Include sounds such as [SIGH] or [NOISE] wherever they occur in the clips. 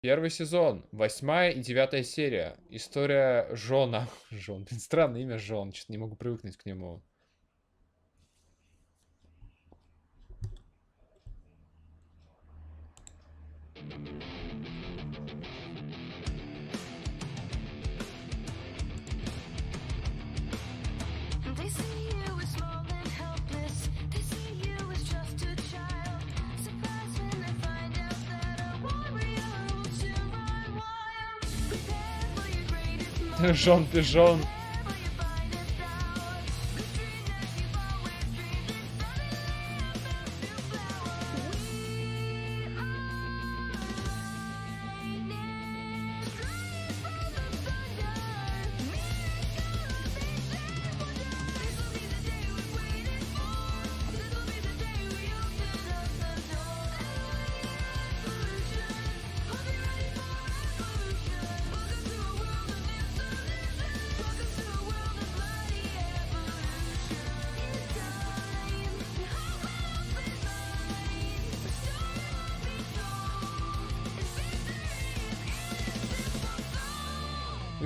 Первый сезон, восьмая и девятая серия. История Жона. [LAUGHS] Жон, блин, странное имя Жон, что-то не могу привыкнуть к нему. They Jean Pichon.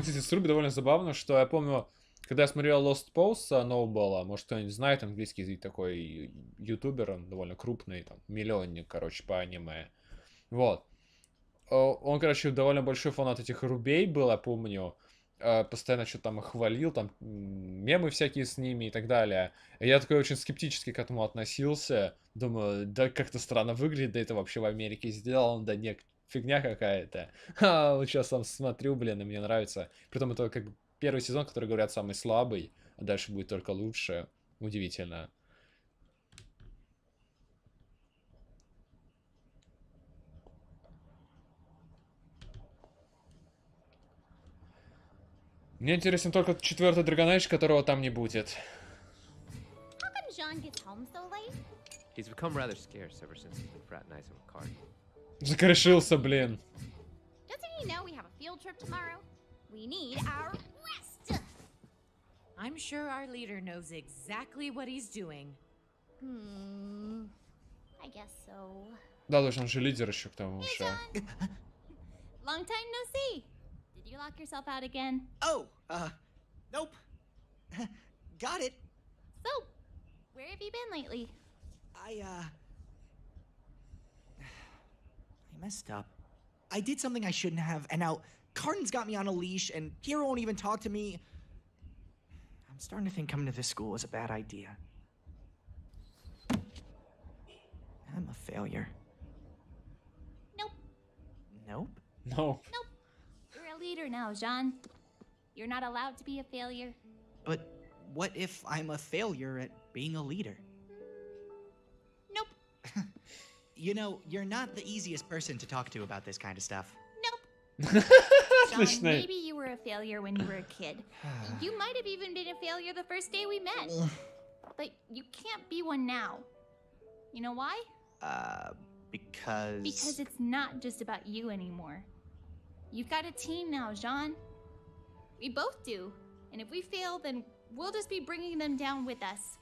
Кстати, с Руби довольно забавно, что я помню, когда я смотрел Lost Post Ноубола, может, кто-нибудь знает английский такой ютубер, он довольно крупный, там, миллионник, короче, по аниме. Вот. Он, короче, довольно большой фанат этих рубей был, я помню. Э, Постоянно что-то там хвалил, там мемы всякие с ними и так далее. Я такой очень скептически к этому относился. Думаю, да как-то странно выглядит, да это вообще в Америке сделано, да нет, фигня какая-то. [LAUGHS] А вот сейчас сам смотрю, блин, и мне нравится. Притом это как первый сезон, который, говорят, самый слабый, а дальше будет только лучше. Удивительно. Мне интересен только четвертый Age, которого там не будет. How come Jean gets home so late? He's become rather scarce ever since he's been fraternizing with Cardin. Закорешился, блин. I'm sure our leader knows exactly what he's doing. Hmm. I guess so. Да, даже он же лидер еще к тому же. Long time no see. Did you lock yourself out again? Oh, uh, nope. Got it. So, where have you been lately? I, uh. Messed up. I did something I shouldn't have, and now Cardin's got me on a leash, and Hero won't even talk to me. I'm starting to think coming to this school was a bad idea. I'm a failure. Nope. Nope. No. Nope. You're a leader now, Jean. You're not allowed to be a failure. But what if I'm a failure at being a leader? Nope. [LAUGHS] you know, you're not the easiest person to talk to about this kind of stuff. Nope. [LAUGHS] John, maybe you were a failure when you were a kid. [SIGHS] you might have even been a failure the first day we met. but you can't be one now. You know why? Uh, because. Because it's not just about you anymore. You've got a team now, Jean. We both do. And if we fail, then we'll just be bringing them down with us.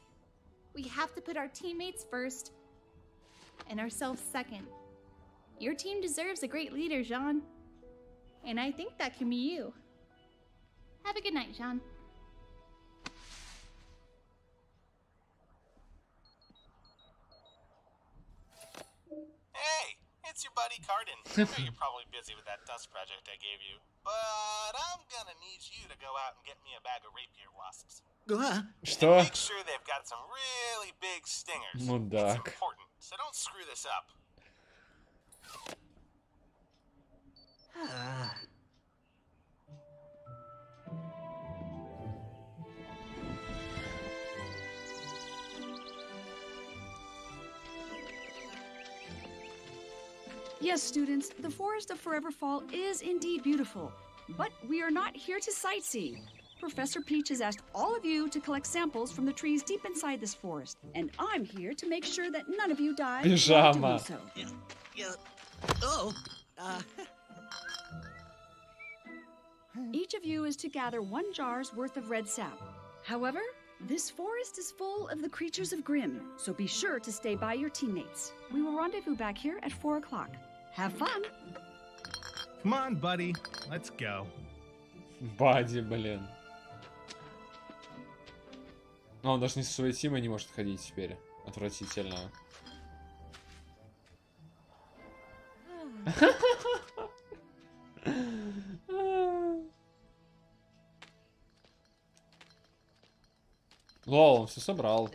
We have to put our teammates first and ourselves second. Your team deserves a great leader, Jean. And I think that can be you. Have a good night, Jean. Hey, it's your buddy Cardin. I know you're probably busy with that dust project I gave you, but I'm gonna need you to go out and get me a bag of rapier wasps. Uh, Что? Make sure they've got some really big stingers. Мудак. It's important, so don't screw this up. Yes, students, the Forest of Forever Fall is indeed beautiful, but we are not here to sightsee. Professor Peach has asked all of you to collect samples from the trees deep inside this forest, and I'm here to make sure that none of you die while Pijama. doing so. Yeah. Oh. Uh. Each of you is to gather one jar's worth of red sap. However, this forest is full of the creatures of Grimm, so be sure to stay by your teammates. We will rendezvous back here at 4 o'clock. Have fun! Come on, buddy. Let's go. Бади, блин. А он даже не со своей тимой не может ходить теперь. Отвратительно. Лол, он все собрал.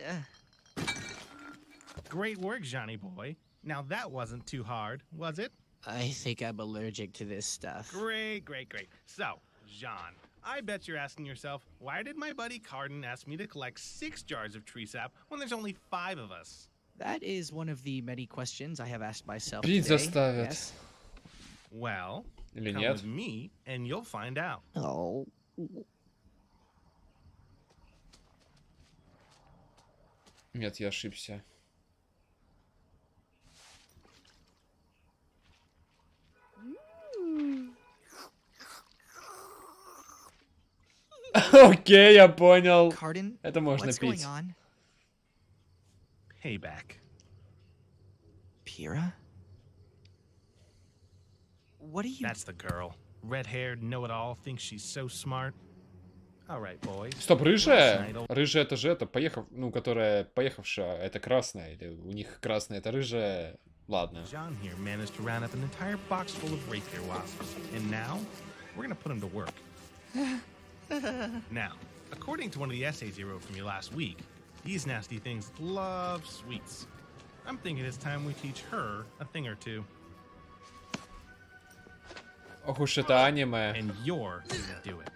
Great work, Johnny boy. Now that wasn't too hard, was it? I think I'm allergic to this stuff. Great, great, great. So, Jean, I bet you're asking yourself, why did my buddy Carden ask me to collect six jars of tree sap when there's only five of us? That is one of the many questions I have asked myself. Пить today. заставят. Yes. Well, Или come нет? with me and you'll find out. Oh. Нет, я ошибся. Окей, я понял. Это можно what's пить. going on? Payback. Pyrrha? What are you That's the girl. Red haired, know it all, thinks she's so smart. All right, boys. Стоп, рыжая? Рыжая это же это, поехав, ну, которая поехавшая, это красная, или у них красная, это рыжая. Ладно. John here managed to round up an entire box full of rapier wasps, and now we're gonna put him to work. [LAUGHS] now, according to one of the essays he wrote for me last week, these nasty things love sweets. I'm thinking it's time we teach her a thing or two, Ох уж это аниме. and you're gonna do it.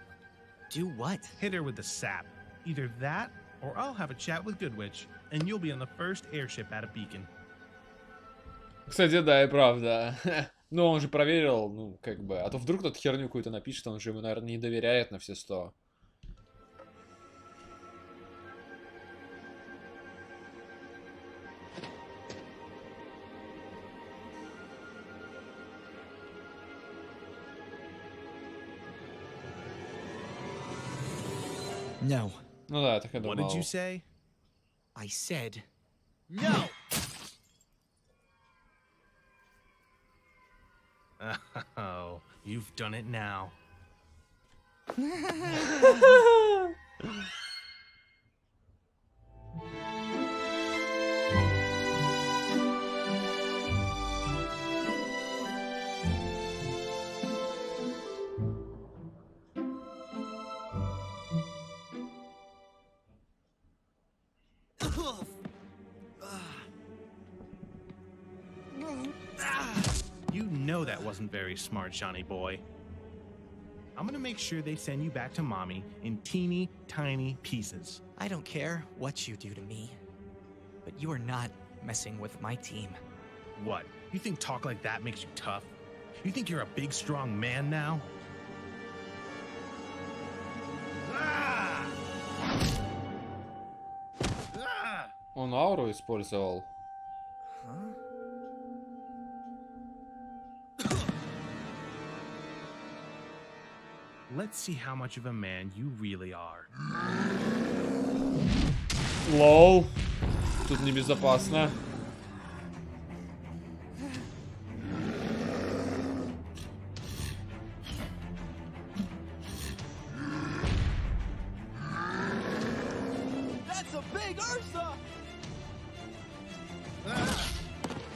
do what? Hit her with the sap. Either that, or I'll have a chat with Goodwitch, and you'll be on the first airship out of Beacon. Кстати, да, и правда. [LAUGHS] Ну, он же проверил, ну, как бы. А то вдруг тот херню какую-то напишет, он же ему, наверное, не доверяет на все сто. No. Ну да, так и What думал. did you say? I said No! Done it now. [LAUGHS] wasn't very smart, Johnny boy. I'm gonna make sure they send you back to mommy in teeny tiny pieces. I don't care what you do to me, but you are not messing with my team. What? You think talk like that makes you tough? You think you're a big, strong man now? Ah! Ah! Он ауру использовал. Let's see how much of a man you really are. Лол. Тут небезопасно. That's a big Ursa!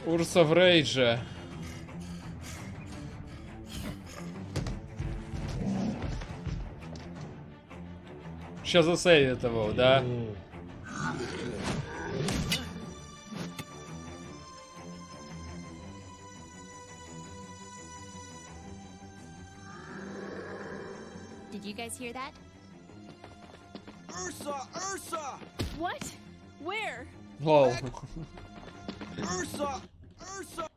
Урса в рейдже. Сейчас засейвит его, да? Did you guys hear that? Ursa! Ursa! What? Where? Лол. Ursa! Ursa!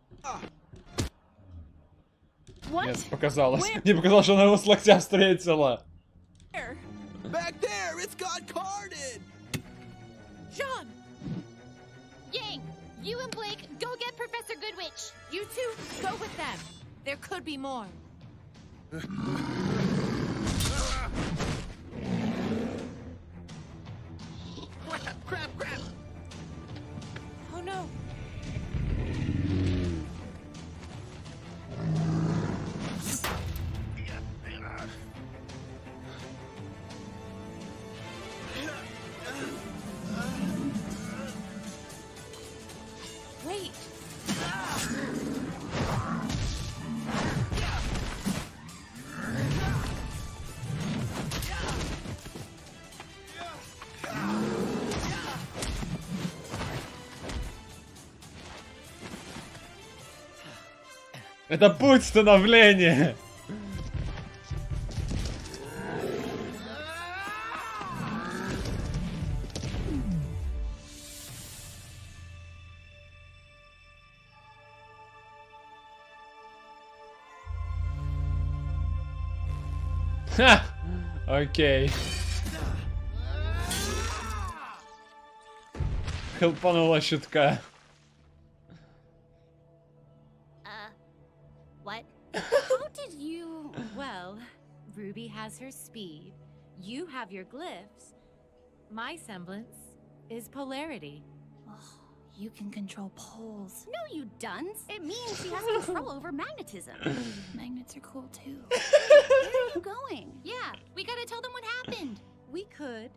What? Нет, показалось. Where? Мне показалось, что она его с локтя встретила. Carded! John! Yang, you and Blake, go get Professor Goodwitch. You two, go with them. There could be more. [LAUGHS] Это путь становления! Ха! Окей. Хелпанула щитка. Ruby has her speed, you have your glyphs. My semblance is polarity. Oh, you can control poles. No, you duns. It means she has control over magnetism. [LAUGHS] Magnets are cool too. [LAUGHS] Where are you going? Yeah, we gotta tell them what happened. We could.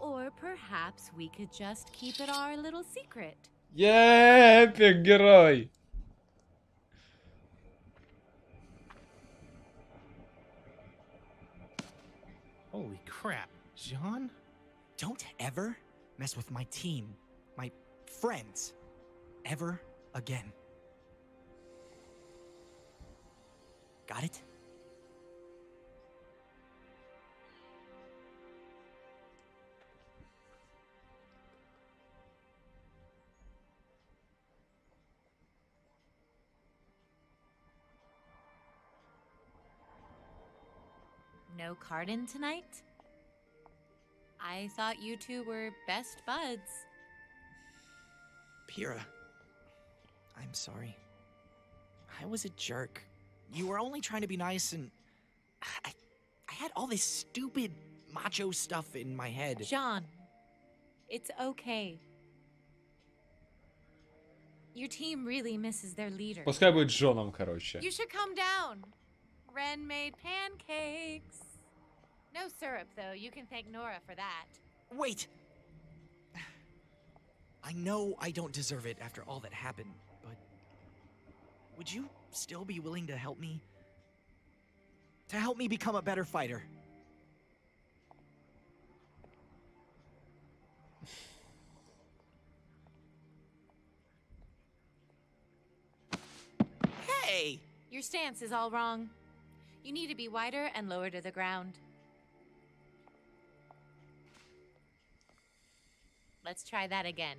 Or perhaps we could just keep it our little secret. Yeah, big girl. Holy crap, Jean? Don't ever mess with my team, my friends, ever again. Got it? No Cardin tonight? I thought you two were best buds. Pyrrha, I'm sorry. I was a jerk. You were only trying to be nice, and I, I had all this stupid macho stuff in my head. John, it's okay. Your team really misses their leader. Пускай будет Джоном, короче. You should come down. Ren made pancakes. No syrup, though. You can thank Nora for that. Wait! [SIGHS] I know I don't deserve it after all that happened, but would you still be willing to help me? To help me become a better fighter? [SIGHS] Hey! Your stance is all wrong. You need to be wider and lower to the ground. Let's try that again.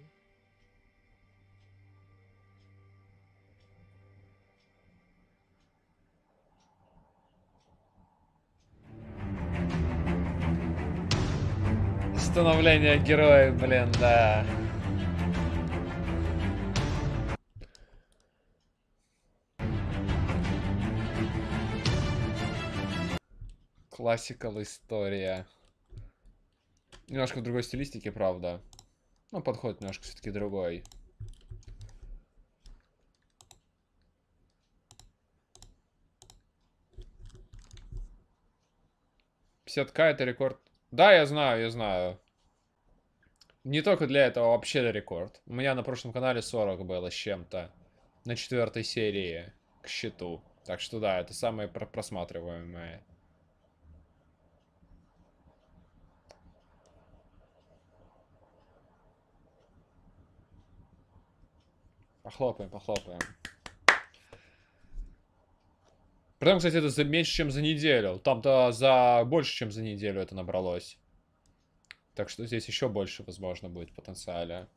Становление героя, блин, да. Классикал история. Немножко в другой стилистике, правда. Ну, подход немножко все-таки другой. к это рекорд. Да, я знаю, я знаю. Не только для этого, а вообще рекорд. У меня на прошлом канале 40 было с чем-то. На четвертой серии к счету. Так что да, это самое про- Похлопаем, похлопаем. Притом, кстати, это за меньше, чем за неделю. Там-то за больше, чем за неделю это набралось. Так что здесь еще больше, возможно, будет в потенциале.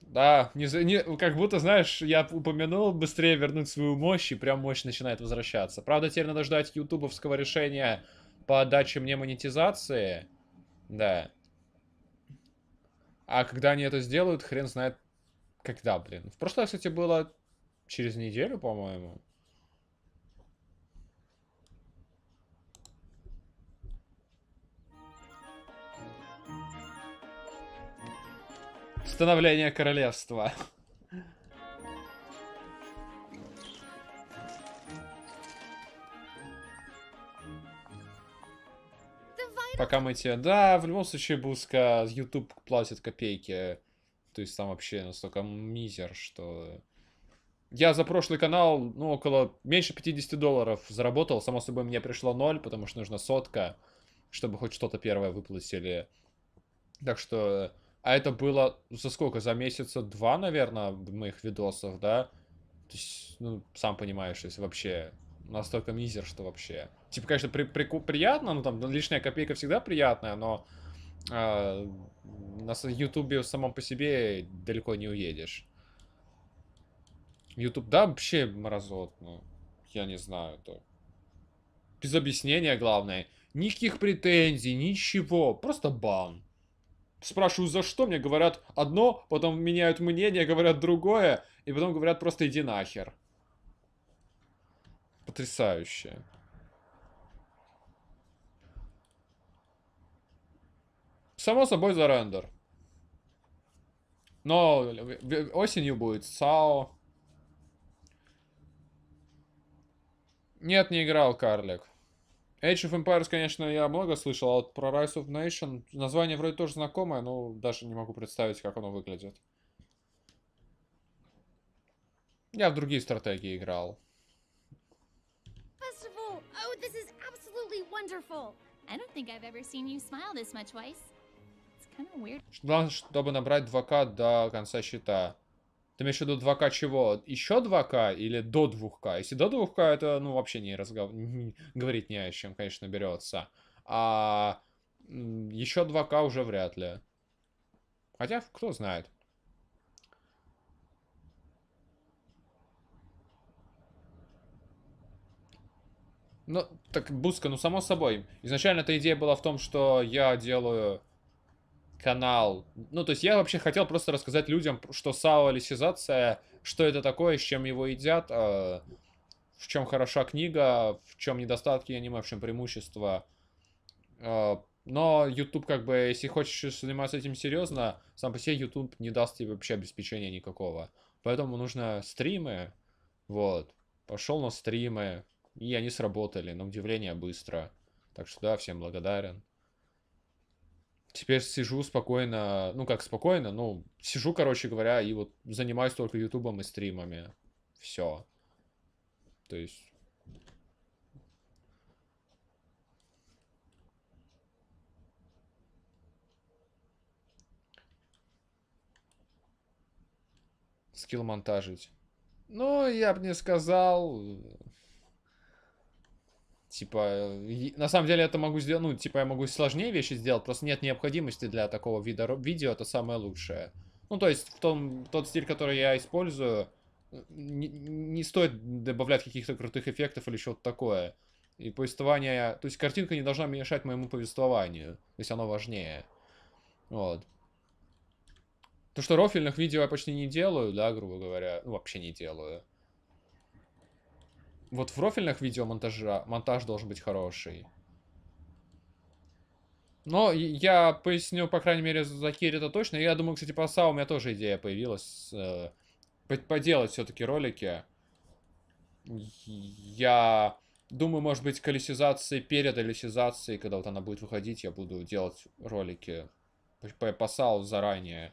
Да, не, не, как будто, знаешь, я упомянул быстрее вернуть свою мощь, и прям мощь начинает возвращаться. Правда, теперь надо ждать ютубовского решения по отдаче мне монетизации. Да. А когда они это сделают, хрен знает когда, блин. В прошлый раз, кстати, было через неделю, по-моему. Становление королевства. Пока мы тебе... Да, в любом случае, Буска, YouTube платит копейки. То есть там вообще настолько мизер, что... Я за прошлый канал, ну, около... Меньше 50 долларов заработал. Само собой, мне пришло ноль, потому что нужна сотка, чтобы хоть что-то первое выплатили. Так что... А это было за сколько? За месяца два, наверное, моих видосов, да? есть, ну, сам понимаешь, если вообще настолько мизер, что вообще. Типа, конечно, при, прику- приятно, ну, там, лишняя копейка всегда приятная, но а, на Ютубе самом по себе далеко не уедешь. Ютуб, да, вообще мразот, ну, я не знаю, то. Без объяснения, главное. Никаких претензий, ничего, просто бан. Спрашиваю, за что, мне говорят одно, потом меняют мнение, говорят другое, и потом говорят просто иди нахер. Потрясающе. Само собой за рендер. Но осенью будет САО. Нет, не играл, карлик. Age of Empires, конечно, я много слышал, а вот про Rise of Nation название вроде тоже знакомое, но даже не могу представить, как оно выглядит. Я в другие стратегии играл. Oh, this is absolutely wonderful! I don't think I've ever seen you smile this much, Weiss. Главное, чтобы набрать 2К до конца счета. Ты имеешь в виду 2К чего? Еще 2К или до 2К? Если до 2К, это, ну, вообще не разгов... [LAUGHS] не- говорить не о чем, конечно, берется. А еще 2К уже вряд ли. Хотя, кто знает. Ну, так, Буска, ну, само собой. Изначально эта идея была в том, что я делаю канал. Ну, то есть я вообще хотел просто рассказать людям, что сао-алисизация, что это такое, с чем его едят, э, в чем хороша книга, в чем недостатки аниме, в чем преимущества. Э, Но YouTube, как бы, если хочешь заниматься этим серьезно, сам по себе YouTube не даст тебе вообще обеспечения никакого. Поэтому нужно стримы. Вот. Пошел на стримы. И они сработали, на удивление, быстро. Так что да, всем благодарен. Теперь сижу спокойно, ну как спокойно, ну сижу, короче говоря, и вот занимаюсь только ютубом и стримами. Все. То есть... Скилл монтажить. Ну, я бы не сказал. Типа, на самом деле это могу сделать, ну, типа, я могу сложнее вещи сделать, просто нет необходимости для такого вида видео, это самое лучшее. Ну, то есть, в том, тот стиль, который я использую, не, не стоит добавлять каких-то крутых эффектов или что-то такое. И повествование, то есть, картинка не должна мешать моему повествованию, то есть, оно важнее. Вот. То, что рофильных видео я почти не делаю, да, грубо говоря, ну, вообще не делаю. Вот в профильных видео монтажа, монтаж должен быть хороший. Но я поясню, по крайней мере, за Кирита точно. Я думаю, кстати, по САУ у меня тоже идея появилась. э, по- поделать все-таки ролики. Я думаю, может быть, колесизации перед алисизацией, когда вот она будет выходить, я буду делать ролики по, по САУ заранее.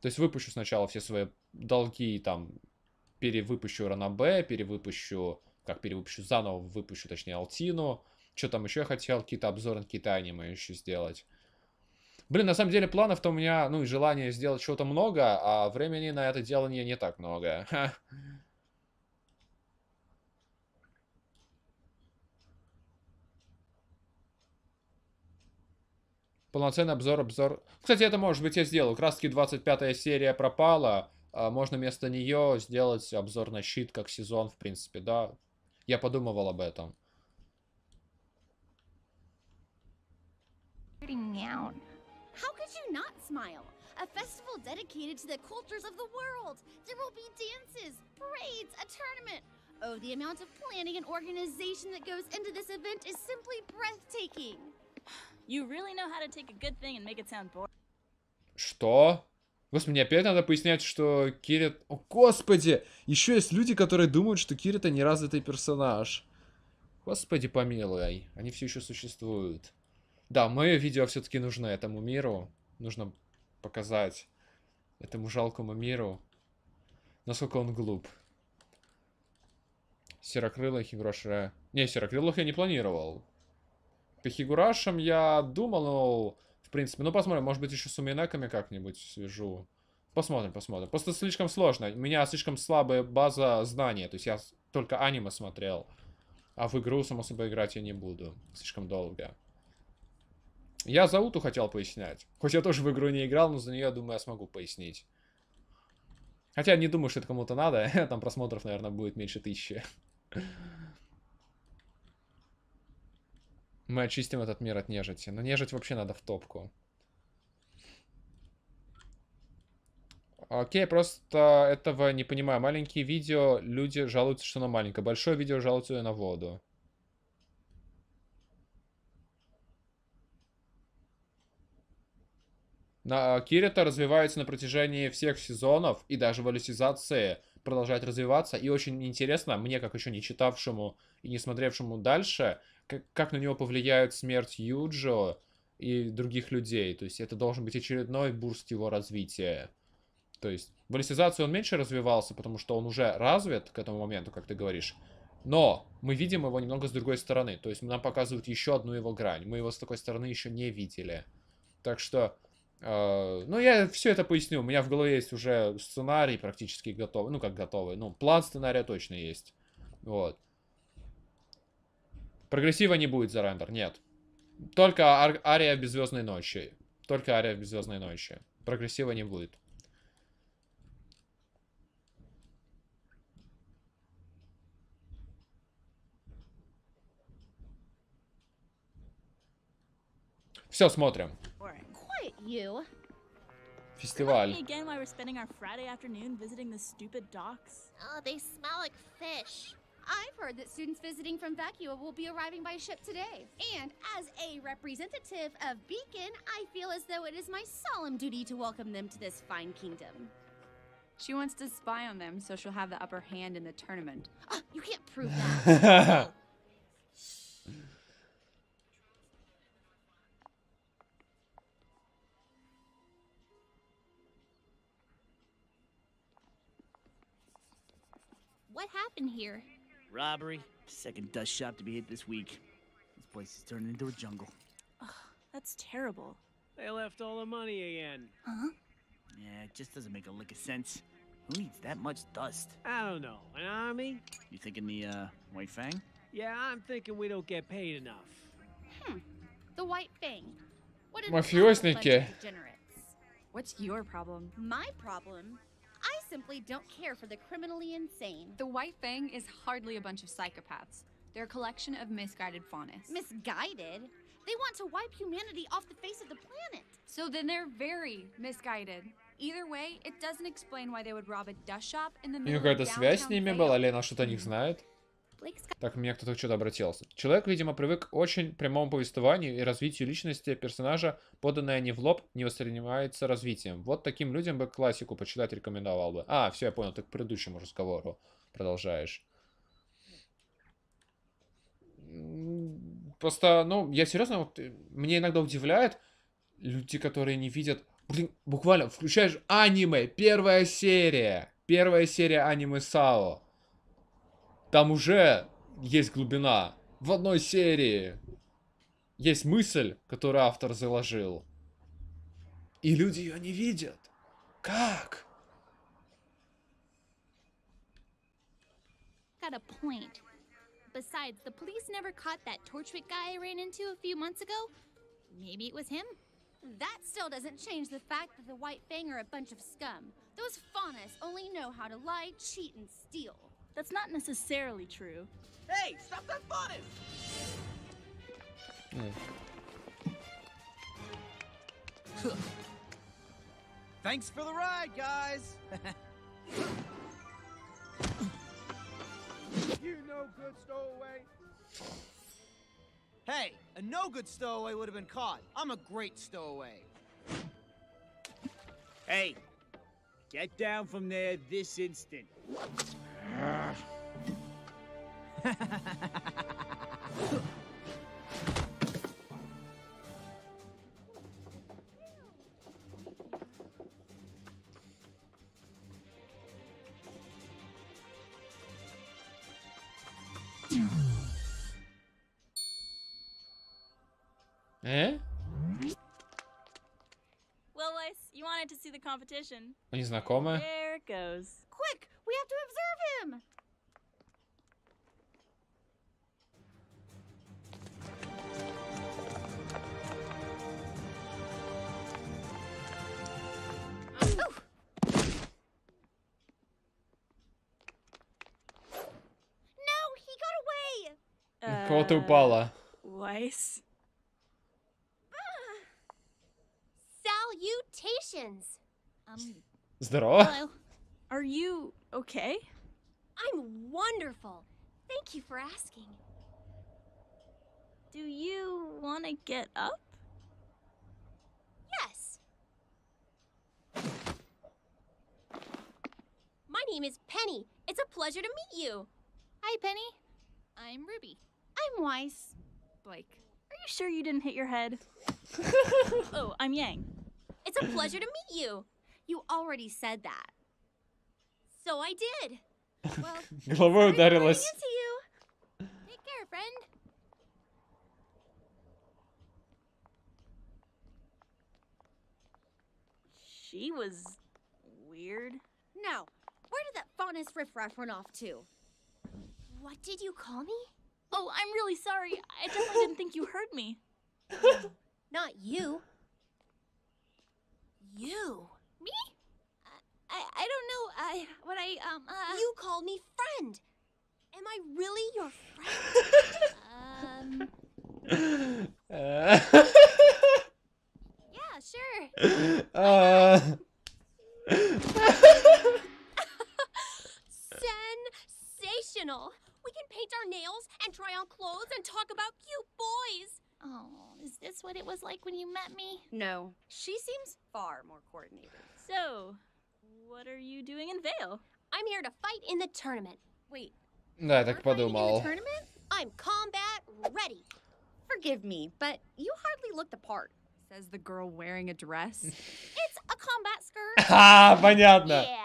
То есть выпущу сначала все свои долги, там, перевыпущу Ранабе, перевыпущу, как перевыпущу, заново выпущу, точнее, Алтину. Что там еще я хотел, какие-то обзоры на какие-то аниме еще сделать. Блин, на самом деле планов-то у меня, ну и желания сделать что-то много, а времени на это делание не так много. Полноценный обзор, обзор. Кстати, это может быть я сделаю. Таки 25 серия пропала. а Можно вместо нее сделать обзор на щит как сезон, в принципе, да. Я подумывал об этом. Weirding me out. How could you not smile? A festival dedicated to the cultures of the world. There will be dances, parades, a tournament. Oh, the amount of planning and organization that goes into this event is simply breathtaking. You really know how to take a good thing and make it sound boring. Что? Господи, мне опять надо пояснять, что Кирит... О, господи! Еще есть люди, которые думают, что Кирит это неразвитый персонаж. Господи, помилуй. Они все еще существуют. Да, мое видео все-таки нужно этому миру. Нужно показать этому жалкому миру, насколько он глуп. Серокрылых Хигурашира... Не, серокрылых я не планировал. По Хигурашам я думал, принципе, ну посмотрим, может быть еще с уминаками как-нибудь свяжу. Посмотрим, посмотрим. Просто слишком сложно. У меня слишком слабая база знаний. То есть я только аниме смотрел. А в игру, само собой, играть я не буду. Слишком долго. Я за Уту хотел пояснять. Хоть я тоже в игру не играл, но за нее, думаю, я смогу пояснить. Хотя не думаю, что это кому-то надо. [LAUGHS] Там просмотров, наверное, будет меньше тысячи. Мы очистим этот мир от нежити. Но нежить вообще надо в топку. Окей, просто этого не понимаю. Маленькие видео, люди жалуются, что оно маленькое. Большое видео жалуются на воду. На Кирита развивается на протяжении всех сезонов и даже в алисизации продолжает развиваться. И очень интересно, мне, как еще не читавшему и не смотревшему дальше, как, как на него повлияет смерть Юджо и других людей. То есть это должен быть очередной бурст его развития. То есть в алисизации он меньше развивался, потому что он уже развит к этому моменту, как ты говоришь. Но мы видим его немного с другой стороны. То есть нам показывают еще одну его грань. Мы его с такой стороны еще не видели. Так что, э, ну я все это поясню. У меня в голове есть уже сценарий практически готовый. Ну как готовый. Ну план сценария точно есть. Вот. Прогрессива не будет за рендер, нет. Только ар- ария Беззвездной ночи. Только ария Беззвездной ночи. Прогрессива не будет. Все, смотрим. Фестиваль. me again why we're spending our Friday afternoon visiting the stupid docks? Oh, they smell like fish. I've heard that students visiting from Vacua will be arriving by ship today. And as a representative of Beacon, I feel as though it is my solemn duty to welcome them to this fine kingdom. She wants to spy on them so she'll have the upper hand in the tournament. Ah, you can't prove that. [LAUGHS] what happened here? Robbery. Second dust shop to be hit this week. This place is turning into a jungle. That's terrible. They left all the money again. Huh? Yeah, it just doesn't make a lick of sense. Who needs that much dust? I don't know. An army? You thinking the, uh, White Fang? Yeah, I'm thinking we don't get paid enough. Hmm. The White Fang. What an Мафиозники. awful bunch of degenerates. What's your problem? My problem? I simply don't care for the criminally insane. The White Fang is hardly a bunch of psychopaths. They're a collection of misguided faunus. Misguided? They want to wipe humanity off the face of the planet. So then they're very misguided. Either way, it doesn't explain why they would rob a dust shop in the У middle нее of какая-то связь с downtown ними Vale. была, или она что-то о них знает? Так, мне кто-то что-то обратился. Человек, видимо, привык к очень прямому повествованию и развитию личности персонажа, поданное не в лоб, не воспринимается развитием. Вот таким людям бы классику почитать рекомендовал бы. А, все, я понял, ты к предыдущему разговору продолжаешь. Просто, ну, я серьезно, вот, э, мне иногда удивляет люди, которые не видят... Блин, буквально включаешь аниме, первая серия, первая серия аниме САО. Там уже есть глубина. В одной серии есть мысль, которую автор заложил. И люди ее не видят. Как? got a point. Besides, the police never caught that Torchwick guy I ran into a few months ago. Maybe it was him? That still doesn't change the fact that the White Fang are a bunch of scum. Those faunus only know how to lie, cheat, and steal. That's not necessarily true. Hey, stop that funny! [LAUGHS] Thanks for the ride, guys! [LAUGHS] You no good stowaway. hey, a no good stowaway would have been caught. I'm a great stowaway. Hey, get down from there this instant. Eh? Well, Weiss, you wanted to see the competition. Nieznakome? There it goes. away. Кого-то упала. Weiss. Salutations. Um, Здорово. Are you okay? I'm wonderful. Thank you for asking. Do you want to get up? Yes. My name is Penny. It's a pleasure to meet you. Hi, Penny. I'm Ruby. I'm Weiss. Blake. Are you sure you didn't hit your head? [LAUGHS] oh, I'm Yang. It's a pleasure to meet you. You already said that. So I did. Well, [LAUGHS] I love what that is. Take care, friend. She was weird. Now, where did that faunus riffraff run off to? What did you call me? Oh, I'm really sorry. I definitely didn't think you heard me. Not you. You. Me? I I don't know. I what I um uh. You called me friend. Am I really your friend? [LAUGHS] Um. Uh, Yeah, sure. [LAUGHS] uh, [LAUGHS] Sensational. We can paint our nails and try on clothes and talk about cute boys. Oh, is this what it was like when you met me? No, she seems far more coordinated. So, what are you doing in Vale? I'm here to fight in the tournament. Wait, Да, я так in the подумал. tournament? I'm combat ready. Forgive me, but you hardly look the part. Says the girl wearing a dress. [LAUGHS] It's a combat skirt. А, [LAUGHS] понятно. Yeah.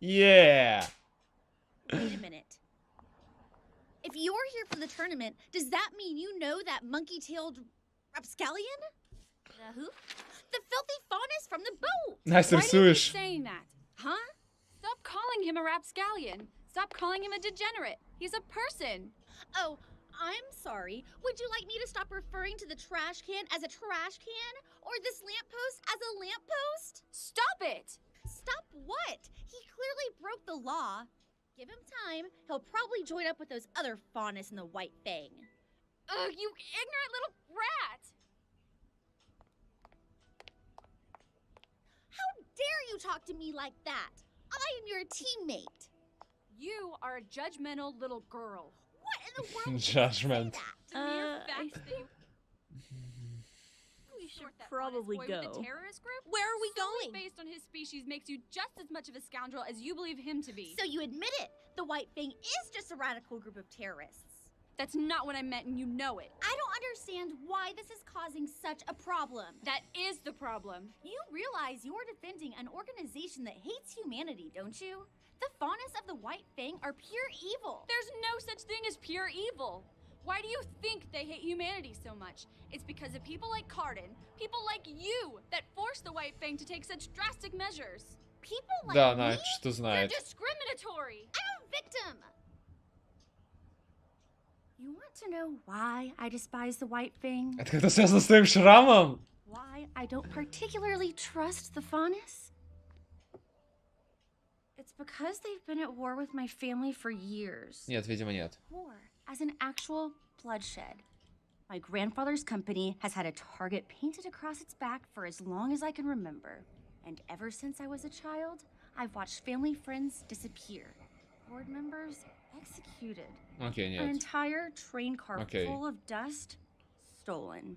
Yeah. Wait a minute. You're here for the tournament, does that mean you know that monkey-tailed rapscallion? The who? The filthy faunus from the boat! Nice Why do you saying that? Huh? Stop calling him a rapscallion. Stop calling him a degenerate. He's a person. Oh, I'm sorry. Would you like me to stop referring to the trash can as a trash can? Or this lamppost as a lamppost? Stop it! Stop what? He clearly broke the law. Give him time. He'll probably join up with those other faunus in the white fang. Ugh, you ignorant little rat! How dare you talk to me like that? I am your teammate. You are a judgmental little girl. What in the world? [LAUGHS] Judgment. The mere Uh, I fact that you We should that probably honest go. the terrorist group? Where are we solely going? based on his species makes you just as much of a scoundrel as you believe him to be. So you admit it. The white fang is just a radical group of terrorists. That's not what I meant, and you know it. I don't understand why this is causing such a problem. That is the problem. You realize you're defending an organization that hates humanity, don't you? The faunus of the White Fang are pure evil. There's no such thing as pure evil. Why do you think they hate humanity so much? It's because of people like Cardin, people like you, that force the White Fang to take such drastic measures. People like Да, me? она что You're знает. discriminatory. I'm a victim. You want to know why I despise the White Fang? Это как-то связано с твоим шрамом? Why I don't particularly trust the faunus? It's because they've been at war with my family for years. Нет, видимо, нет. war as an actual bloodshed. My grandfather's company has had a target painted across its back for as long as I can remember. And ever since I was a child, I've watched family friends disappear, board members executed, Окей, an нет. entire train car Okay. full of dust stolen.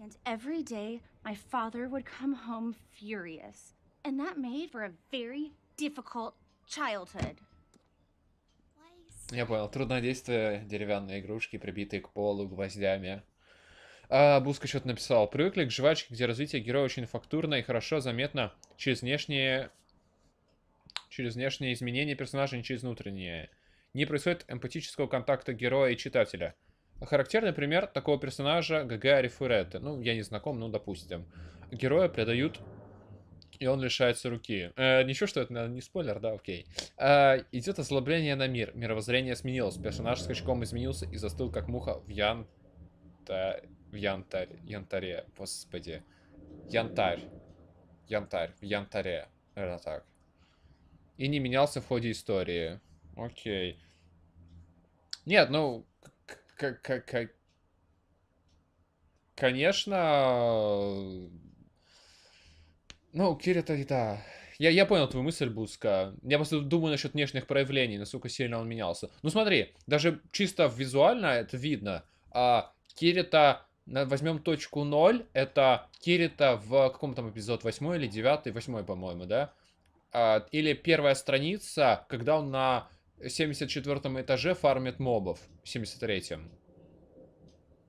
And every day, my father would come home furious. And that made for a very difficult childhood. Я понял. Трудное действие, деревянные игрушки, прибитые к полу гвоздями. А, Буск что-то написал. Привыкли к жвачке, где развитие героя очень фактурно и хорошо заметно через внешние... Через внешние изменения персонажа, не через внутренние. Не происходит эмпатического контакта героя и читателя. Характерный пример такого персонажа Гагари Фуретте. Ну, я не знаком, ну, допустим. Героя предают И он лишается руки. Э, ничего, что это наверное, не спойлер, да, окей. Э, идет озлобление на мир. Мировоззрение сменилось. Персонаж скачком изменился и застыл, как муха в янта... В янтарь... Янтаре. Господи. Янтарь. Янтарь. В янтаре. Это так. И не менялся в ходе истории. Окей. Нет, ну... к- к- к- Конечно... Ну, Кирита, да. Я, я понял твою мысль, Буска. Я просто думаю насчет внешних проявлений, насколько сильно он менялся. Ну смотри, даже чисто визуально это видно. А, Кирита, возьмем точку 0, это Кирита в каком там эпизод, 8 или 9, 8, по-моему, да? А, или первая страница, когда он на 74 этаже фармит мобов. 73-м.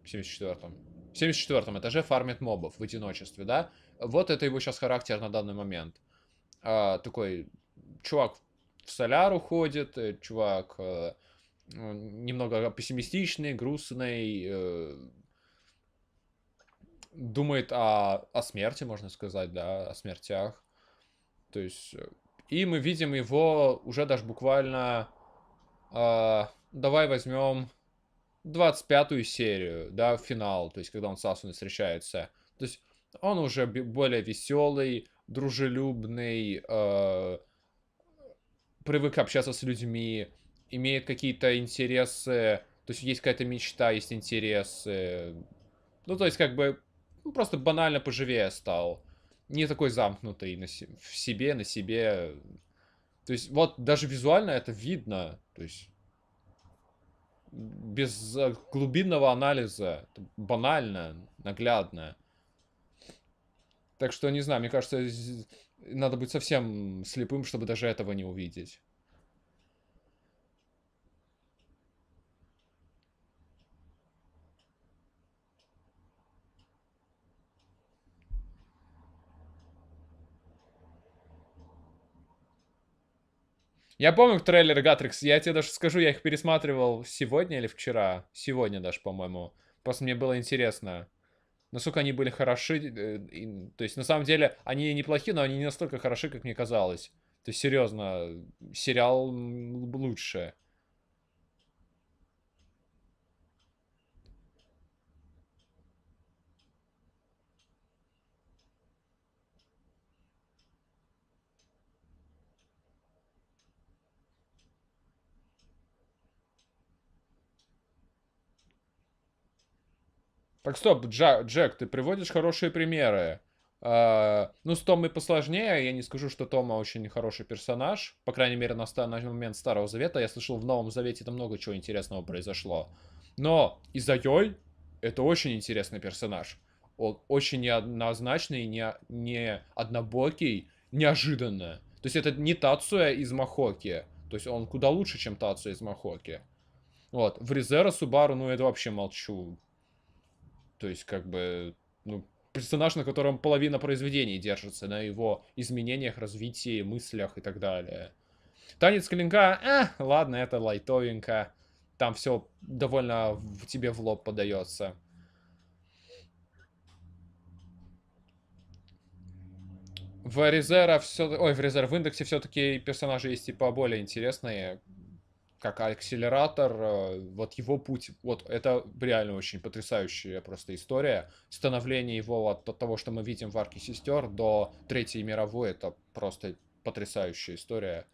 74-м. 74 этаже фармит мобов в одиночестве, да? Вот это его сейчас характер на данный момент. А, такой чувак в соляру ходит, э, чувак э, э, немного пессимистичный, грустный, э, думает о, о смерти, можно сказать, да, о смертях. То есть, э, и мы видим его уже даже буквально, а, давай возьмем 25-ю серию, да, финал, то есть, когда он с Асуной встречается. То есть, он уже более веселый, дружелюбный, э, привык общаться с людьми, имеет какие-то интересы, то есть, есть какая-то мечта, есть интересы. Ну, то есть, как бы, ну, просто банально поживее стал. Не такой замкнутый на се- в себе, на себе. То есть, вот даже визуально это видно. То есть, без э, глубинного анализа. Банально, наглядно. Так что, не знаю, мне кажется, надо быть совсем слепым, чтобы даже этого не увидеть. Я помню трейлеры Гатрикс, я тебе даже скажу, я их пересматривал сегодня или вчера. Сегодня даже, по-моему. Просто мне было интересно, насколько они были хороши. э, то есть, на самом деле, они неплохие, но они не настолько хороши, как мне казалось. То есть, серьезно, сериал лучше. Так, стоп, Джа- Джек, ты приводишь хорошие примеры. А, ну, с Томой посложнее. Я не скажу, что Тома очень хороший персонаж. По крайней мере, на, на момент Старого Завета. Я слышал, в Новом Завете там много чего интересного произошло. Но Изайой это очень интересный персонаж. Он очень неоднозначный, не, не однобокий, неожиданно. То есть это не Тацуя из Махоки. То есть он куда лучше, чем Тацуя из Махоки. Вот. В Резера Субару, ну, это вообще молчу. То есть, как бы, ну, персонаж, на котором половина произведений держится, на его изменениях, развитии, мыслях и так далее. Танец клинка, э, ладно, это лайтовенько. Там все довольно в тебе в лоб подается. В Резера все... Ой, в Резер, в индексе все-таки персонажи есть типа более интересные, как акселератор, э, вот его путь, вот это реально очень потрясающая просто история. Становление его от, от того, что мы видим в Арке Сестер, до Третьей мировой, это просто потрясающая история.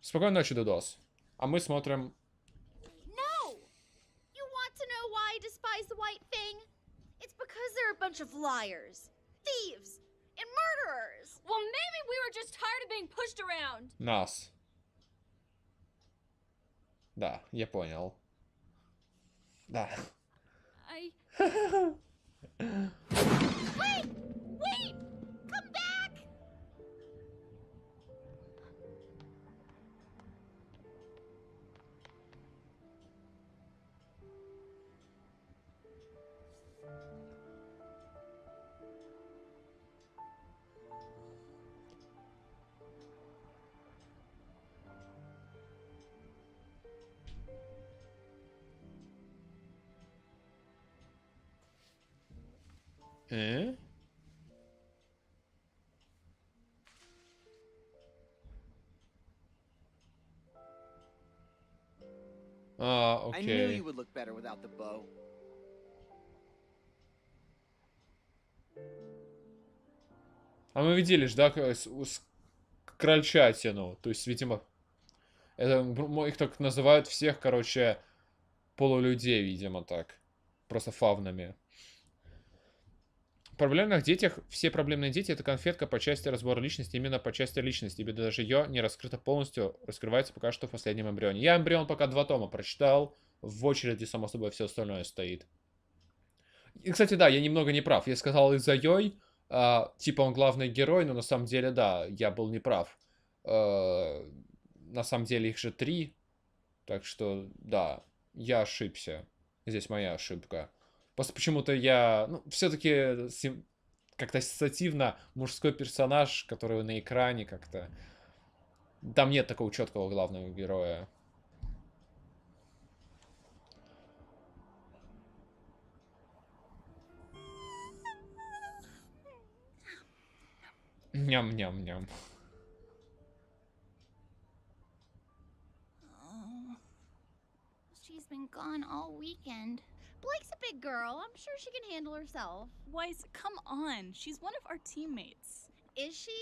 Спокойной ночи, Дудос. А мы смотрим... No! You want to know why and murderers. Well, maybe we were just tired of being pushed around. Нас. Да, я понял. Да. I. [LAUGHS] Wait! Wait! Э? А, I knew окей. you would look better without the bow. А мы видели же, да, к- с- с- крольчатину. То есть, видимо, это, их так называют всех, короче, полулюдей, видимо, так. Просто фавнами. Проблемных детях все проблемные дети это конфетка по части разбора личности, именно по части личности. Ибо даже ее не раскрыта полностью, раскрывается пока что в последнем эмбрионе. Я эмбрион пока два тома прочитал, в очереди, само собой, все остальное стоит. И, кстати, да, я немного не прав. Я сказал из-за Йой, а, типа он главный герой, но на самом деле, да, я был неправ. Э, на самом деле их же три, так что, да, я ошибся. Здесь моя ошибка. Просто почему-то я, ну, все-таки как-то ассоциативно мужской персонаж, который на экране как-то... Там нет такого четкого главного героя. Ням-ням-ням. Gone all weekend. Blake's a big girl. I'm sure she can handle herself. Weiss, come on. She's one of our teammates. Is she?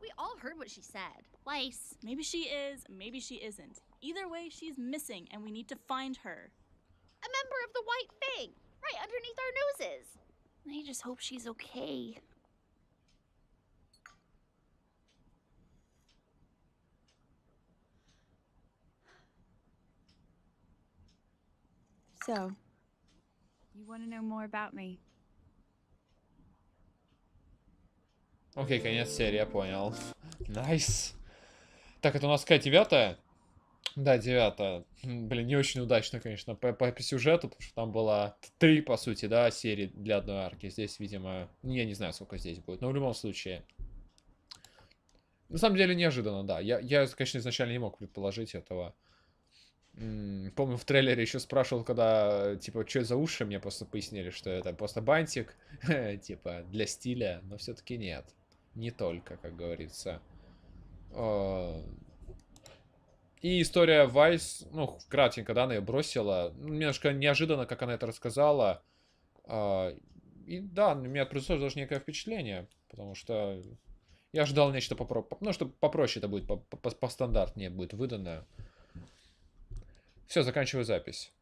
We all heard what she said. Weiss. Maybe she is, maybe she isn't. Either way, she's missing, and we need to find her. A member of the White Fang, right underneath our noses. I just hope she's okay. So, you want to know more about me? Окей, конец серии, я понял. Nice. Так, это у нас какая, девятая? Да, девятая. Блин, не очень удачно, конечно, по, по сюжету, потому что там было три, по сути, да, серии для одной арки. Здесь, видимо, я не знаю, сколько здесь будет, но в любом случае. На самом деле, неожиданно, да. Я, я конечно, изначально не мог предположить этого. Помню, в трейлере еще спрашивал, когда, типа, что за уши, мне просто пояснили, что это просто бантик, типа, для стиля, но все-таки нет. Не только, как говорится. А, И история Вайс, ну, кратенько, да, она ее бросила. Ну, Немножко неожиданно, как она это рассказала. А, И да, на меня произошло даже некое впечатление, потому что я ожидал нечто попро... Ну, что попроще это будет, по- по- постандартнее будет выдано. Все, заканчиваю запись.